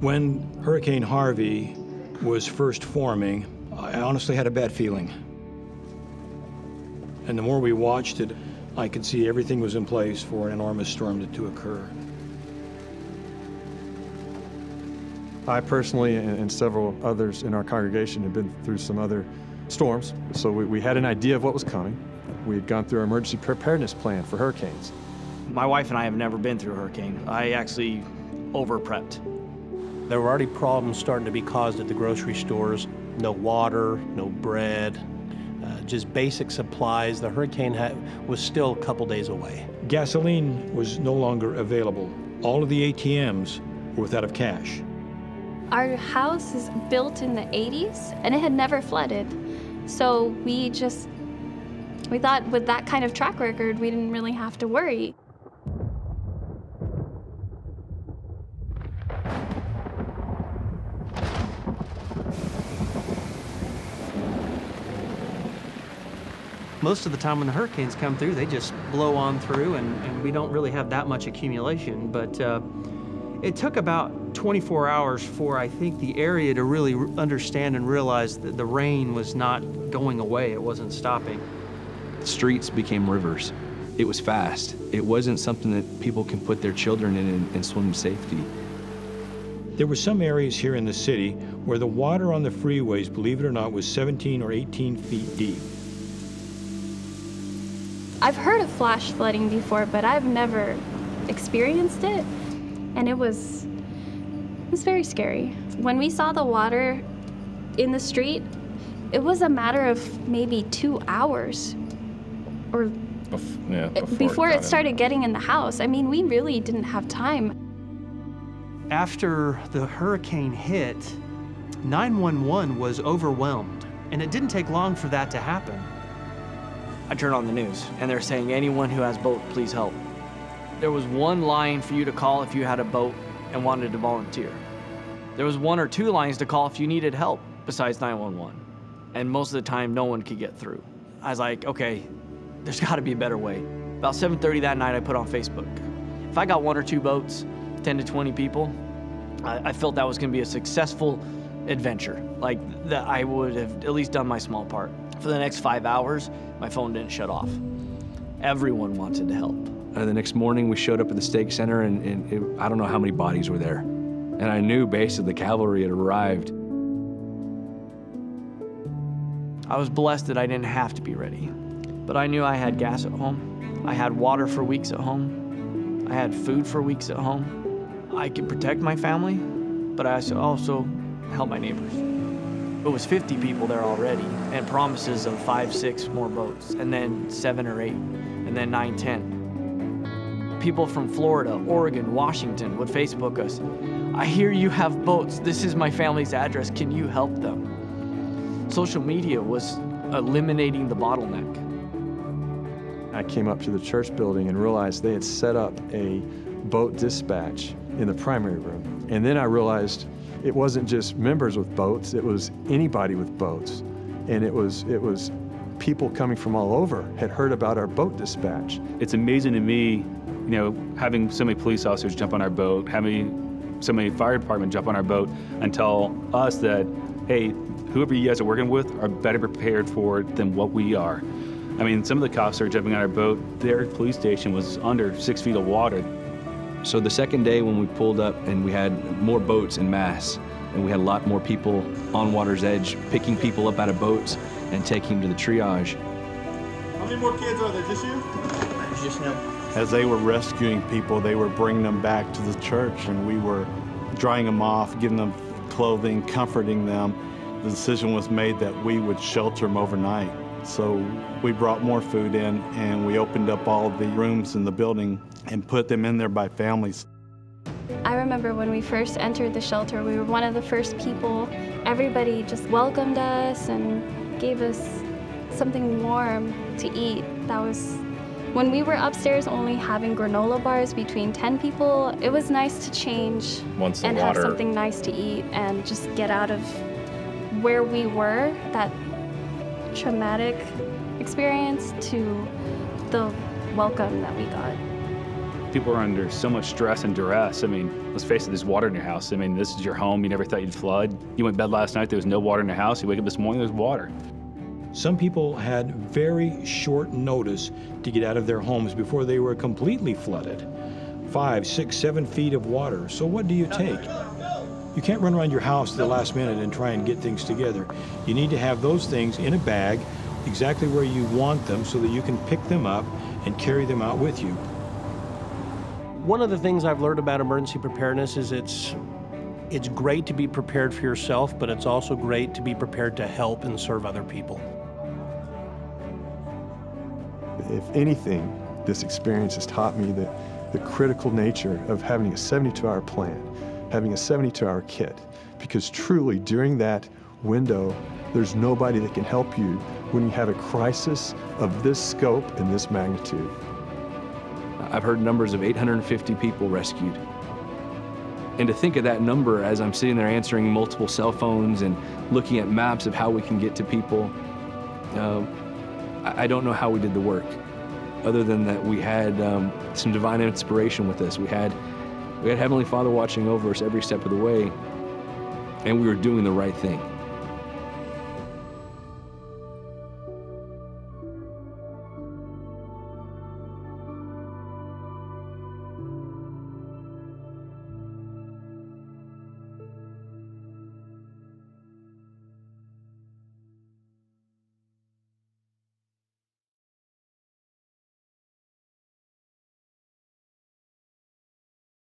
When Hurricane Harvey was first forming, I honestly had a bad feeling. And the more we watched it, I could see everything was in place for an enormous storm to, to occur. I personally and, and several others in our congregation had been through some other storms, so we, we had an idea of what was coming. We had gone through our emergency preparedness plan for hurricanes. My wife and I have never been through a hurricane. I actually over prepped. There were already problems starting to be caused at the grocery stores. No water, no bread, uh, just basic supplies. The hurricane ha- was still a couple days away. Gasoline was no longer available. All of the ATMs were without of cash. Our house is built in the 80s and it had never flooded. So we just, we thought with that kind of track record, we didn't really have to worry. Most of the time when the hurricanes come through, they just blow on through and, and we don't really have that much accumulation. But uh, it took about 24 hours for, I think, the area to really understand and realize that the rain was not going away, it wasn't stopping. Streets became rivers. It was fast. It wasn't something that people can put their children in and, and swim in safety. There were some areas here in the city where the water on the freeways, believe it or not, was 17 or 18 feet deep. I've heard of flash flooding before, but I've never experienced it. And it was, it was very scary. When we saw the water in the street, it was a matter of maybe two hours or Bef- yeah, before, before, it, got in. started getting in the house. I mean, we really didn't have time. After the hurricane hit, 911 was overwhelmed. And it didn't take long for that to happen. I turn on the news and they're saying, anyone who has boat, please help. There was one line for you to call if you had a boat and wanted to volunteer. There was one or two lines to call if you needed help besides 911. And most of the time, no one could get through. I was like, okay, there's got to be a better way. About 7:30 that night, I put on Facebook. If I got one or two boats, 10 to 20 people, I, I felt that was going to be a successful adventure. Like that, I would have at least done my small part. For the next five hours, my phone didn't shut off. Everyone wanted to help. Uh, the next morning, we showed up at the stake center, and, and it, I don't know how many bodies were there. And I knew basically the cavalry had arrived. I was blessed that I didn't have to be ready. But I knew I had gas at home. I had water for weeks at home. I had food for weeks at home. I could protect my family, but I also help my neighbors. It was 50 people there already, and promises of five, six more boats, and then seven or eight, and then nine, ten. People from Florida, Oregon, Washington would Facebook us. I hear you have boats. This is my family's address. Can you help them? Social media was eliminating the bottleneck. I came up to the church building and realized they had set up a boat dispatch in the primary room. And then I realized it wasn't just members with boats, it was anybody with boats. And it was, it was people coming from all over had heard about our boat dispatch. It's amazing to me, you know, having so many police officers jump on our boat, having so many fire department jump on our boat and tell us that, hey, whoever you guys are working with are better prepared for it than what we are. I mean, some of the cops are jumping on our boat, their police station was under six feet of water. So the second day when we pulled up and we had more boats in mass, and we had a lot more people on water's edge, picking people up out of boats and taking them to the triage. How many more kids are there? Just you? Just know. As they were rescuing people, they were bringing them back to the church, and we were drying them off, giving them clothing, comforting them. The decision was made that we would shelter them overnight. So we brought more food in, and we opened up all the rooms in the building and put them in there by families. I remember when we first entered the shelter, we were one of the first people. Everybody just welcomed us and gave us something warm to eat. That was when we were upstairs only having granola bars between 10 people, it was nice to change Once and water- have something nice to eat and just get out of where we were, that traumatic experience, to the welcome that we got. People are under so much stress and duress. I mean, let's face it, there's water in your house. I mean, this is your home. You never thought you'd flood. You went to bed last night, there was no water in the house. You wake up this morning, there's water. Some people had very short notice to get out of their homes before they were completely flooded. Five, six, seven feet of water. So what do you take? You can't run around your house at the last minute and try and get things together. You need to have those things in a bag exactly where you want them so that you can pick them up and carry them out with you. One of the things I've learned about emergency preparedness is it's it's great to be prepared for yourself, but it's also great to be prepared to help and serve other people. If anything, this experience has taught me that the critical nature of having a 72-hour plan, having a 72-hour kit, because truly during that window, there's nobody that can help you when you have a crisis of this scope and this magnitude. I've heard numbers of 850 people rescued. And to think of that number as I'm sitting there answering multiple cell phones and looking at maps of how we can get to people, uh, I don't know how we did the work, other than that we had um, some divine inspiration with us. We had, we had Heavenly Father watching over us every step of the way, and we were doing the right thing.